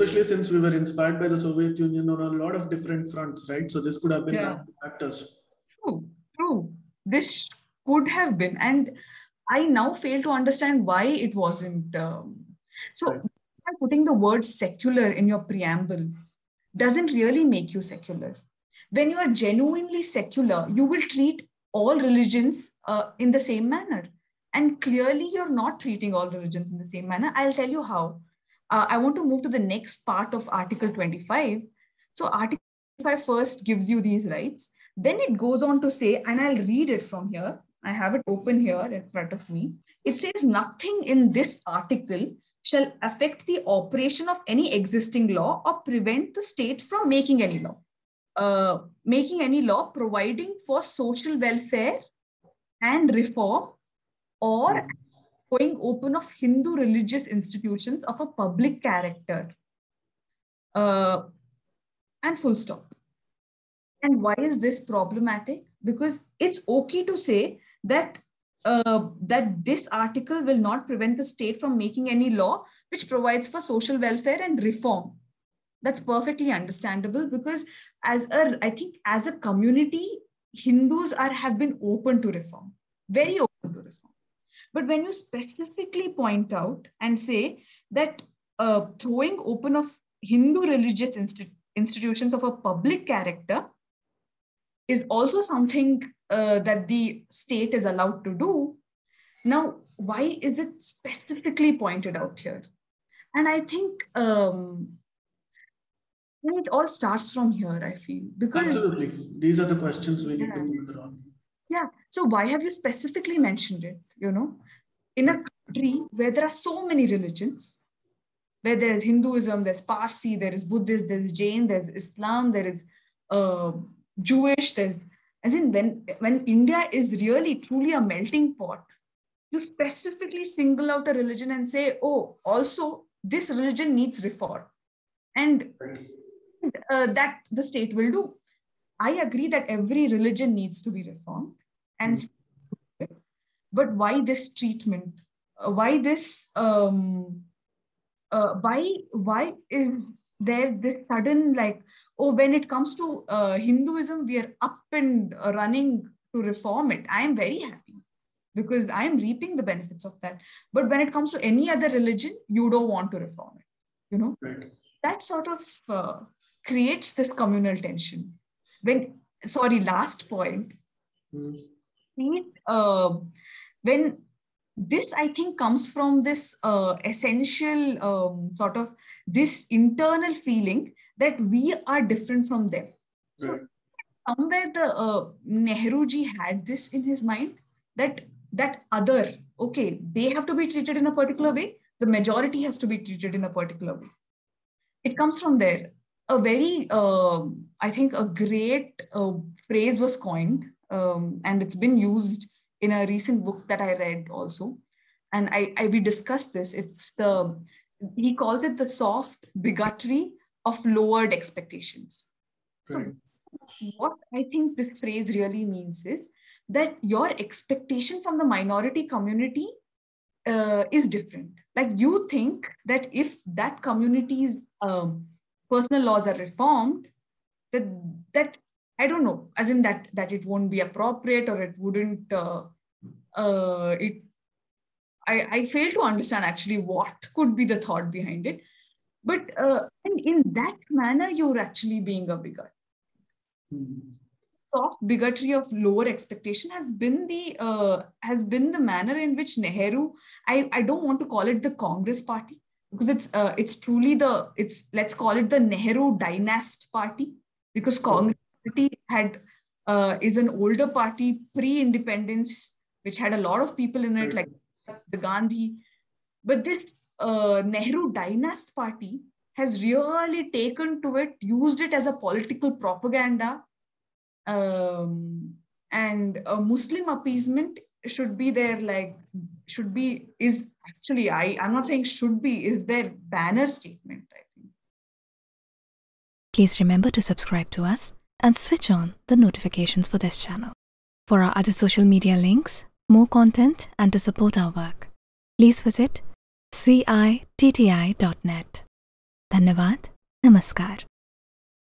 especially since we were inspired by the Soviet Union on a lot of different fronts, right? So this could have been Yeah. one of the factors. True, true. This could have been, and I now fail to understand why it wasn't. Um, so, Right. putting the word secular in your preamble doesn't really make you secular. When you are genuinely secular, you will treat all religions uh, in the same manner. And clearly, you're not treating all religions in the same manner. I'll tell you how. Uh, I want to move to the next part of Article 25. So, Article 25 first gives you these rights. Then it goes on to say, and I'll read it from here. I have it open here in front of me. It says, Nothing in this article shall affect the operation of any existing law or prevent the state from making any law. Uh, making any law providing for social welfare and reform or going open of Hindu religious institutions of a public character. Uh, and full stop. And why is this problematic? Because it's okay to say that uh, that this article will not prevent the state from making any law which provides for social welfare and reform. That's perfectly understandable because as a, I think as a community, Hindus are have been open to reform, very open. But when you specifically point out and say that uh, throwing open of Hindu religious insti- institutions of a public character is also something uh, that the state is allowed to do. Now, why is it specifically pointed out here? And I think um, and it all starts from here, I feel. Because, Absolutely. These are the questions we need Yeah. to ponder on. yeah, so why have you specifically mentioned it? You know, in a country where there are so many religions, where there's Hinduism, there's Parsi, there is Buddhist, there's Jain, there's Islam, there is uh, Jewish, there's as in when when India is really truly a melting pot, you specifically single out a religion and say, oh, also this religion needs reform, and uh, that the state will do. I agree that every religion needs to be reformed, and but why this treatment? Uh, why this? Um, uh, why why is there this sudden like oh when it comes to uh, Hinduism we are up and running to reform it? I am very happy because I am reaping the benefits of that. But when it comes to any other religion, you don't want to reform it. You know Right. that sort of uh, creates this communal tension. When sorry, last point. Mm. It, uh, when this I think comes from this uh, essential um, sort of this internal feeling that we are different from them. So somewhere the uh, Nehruji had this in his mind that that other okay they have to be treated in a particular way the majority has to be treated in a particular way. It comes from there. A very uh, i think a great uh, phrase was coined um, and it's been used in a recent book that i read also and i, I we discussed this it's the he calls it the soft bigotry of lowered expectations Right. what I think this phrase really means is that your expectation from the minority community uh, is different. Like you think that if that community's um, personal laws are reformed, that that I don't know, as in that that it won't be appropriate or it wouldn't. Uh, uh, it I, I fail to understand actually what could be the thought behind it. But uh, in, in that manner, you're actually being a bigot Mm. soft bigotry of lower expectation has been the uh, has been the manner in which Nehru I, I don't want to call it the Congress party because it's uh, it's truly the it's let's call it the Nehru dynast party because Congress party had uh, is an older party pre-independence which had a lot of people in it like the Gandhi but this uh, Nehru dynast party has really taken to it, used it as a political propaganda, um, and a Muslim appeasement should be there. Like should be is actually I I'm not saying should be is their banner statement. I think. Please remember to subscribe to us and switch on the notifications for this channel. For our other social media links, more content, and to support our work, please visit citti.net. Dhanyavad. Namaskar.